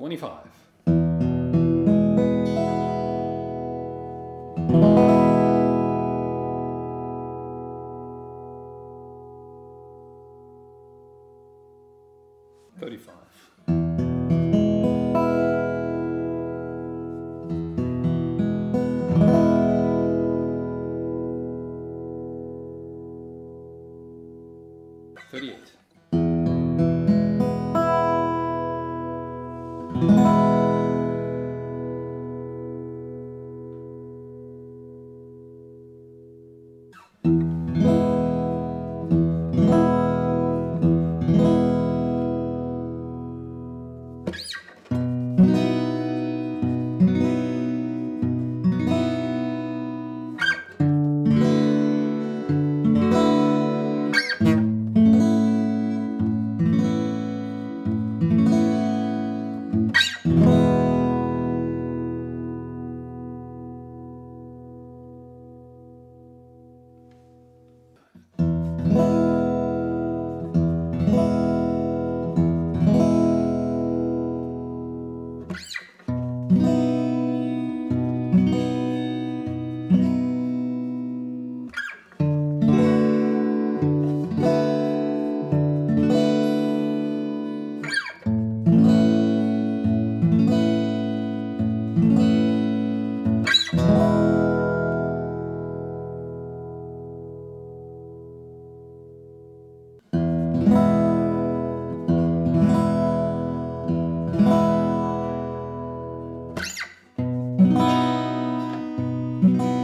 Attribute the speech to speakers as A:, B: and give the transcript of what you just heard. A: 25. Thirty-five. Thirty-eight. Thank you. Mm-hmm. Thank you.